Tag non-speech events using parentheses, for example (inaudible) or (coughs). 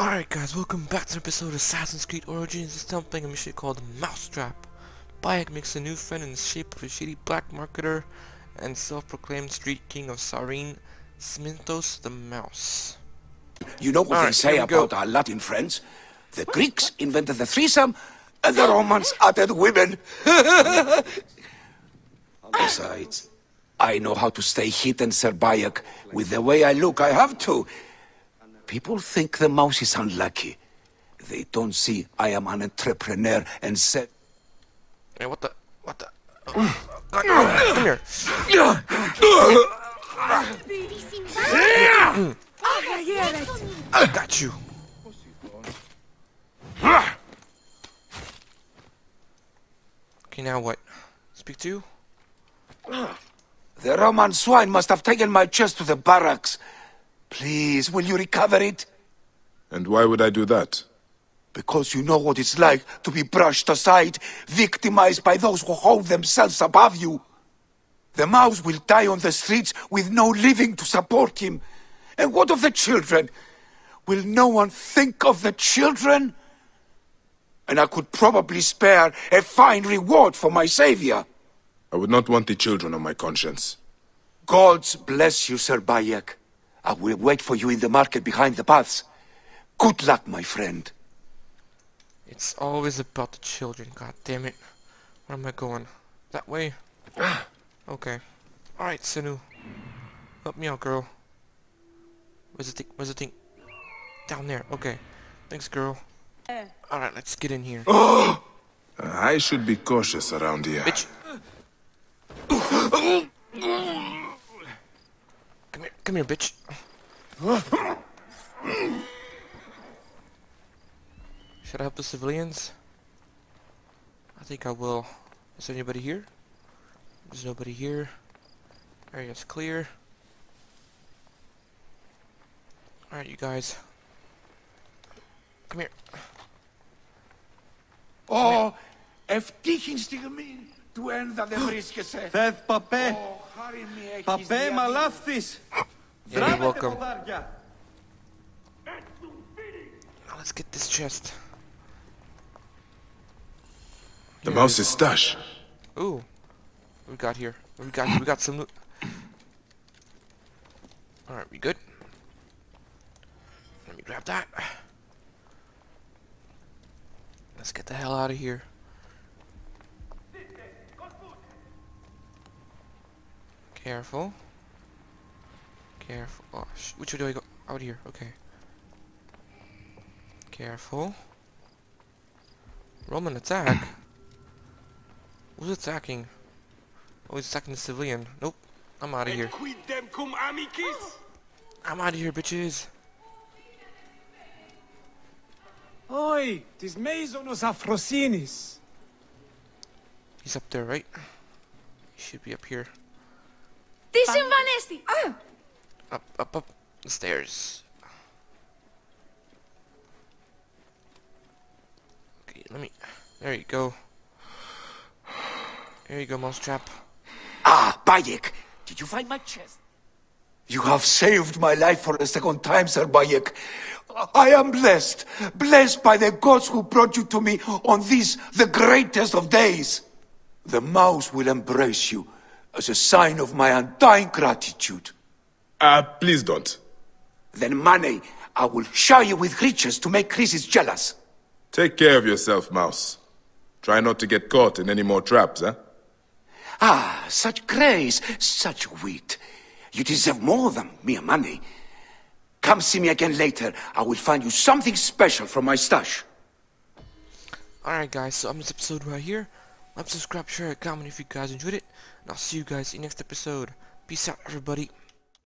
Alright guys, welcome back to an episode of Assassin's Creed Origins. This time I'm playing a mission called Mousetrap. Bayek makes a new friend in the shape of a shady black marketer and self-proclaimed street king of Cyrene, Sminthos the Mouse. You know what All they right, say about our Latin friends? The Greeks invented the threesome, and the Romans added women. (laughs) Besides, I know how to stay hidden, Sir Bayek. With the way I look, I have to. People think the mouse is unlucky. They don't see I am an entrepreneur and said. Hey, what the? What the? Oh, God, come here. I got you. Okay, now what? Speak to you? The Roman swine must have taken my chest to the barracks. Please, will you recover it? And why would I do that? Because you know what it's like to be brushed aside, victimized by those who hold themselves above you. The mouse will die on the streets with no living to support him. And what of the children? Will no one think of the children? And I could probably spare a fine reward for my savior. I would not want the children on my conscience. Gods bless you, Sir Bayek. I will wait for you in the market behind the paths. Good luck, my friend. It's always about the children, god damn it. Where am I going? That way? Ah. Okay. Alright, Senu. Help me out, girl. Where's the thing? Where's the thing? Down there. Okay. Thanks, girl. Eh. Alright, let's get in here. (gasps) I should be cautious around here. Bitch! (laughs) here. Come here, bitch. Should I help the civilians? I think I will. Is there anybody here? There's nobody here. Area's clear. Alright, you guys. Come here. Oh, if Deacon's heeft tegen του ένδα δεν βρίσκεσαι. Θεθ παπέ, Ω, χάρη μη έχεις παπέ διαδεί. μαλάφθης. Yeah, you're Δράμετε welcome. ποδάρια. Now let's get this chest. The mouse's stash. Ooh. What we got here? What we got we got some loot. Alright, we good? Let me grab that. Let's get the hell out of here. Careful. Careful. Oh, sh which way do I go? Out here. Okay. Careful. Roman attack. (coughs) Who's attacking? Oh, he's attacking the civilian. Nope. I'm out of here. Quidem cum amicis? (gasps) I'm out of here, bitches. Oi, tis Maisonos Afrosinis. He's up there, right? He should be up here. Τι συμβανέστη! Α! Up, up, up the stairs. Okay, let me. There you go. There you go, Mousetrap. Ah, Bayek, did you find my chest? You have saved my life for a second time, Sir Bayek. I am blessed, blessed by the gods who brought you to me on this, the greatest of days. The mouse will embrace you as a sign of my undying gratitude. Ah, please don't. Then, Money, I will shower you with riches to make Croesus jealous. Take care of yourself, mouse. Try not to get caught in any more traps, eh? Ah, such grace, such wit. You deserve more than mere money. Come see me again later. I will find you something special from my stash. Alright, guys, so I'm this episode right here. Like, subscribe, share, comment if you guys enjoyed it. And I'll see you guys in the next episode. Peace out, everybody.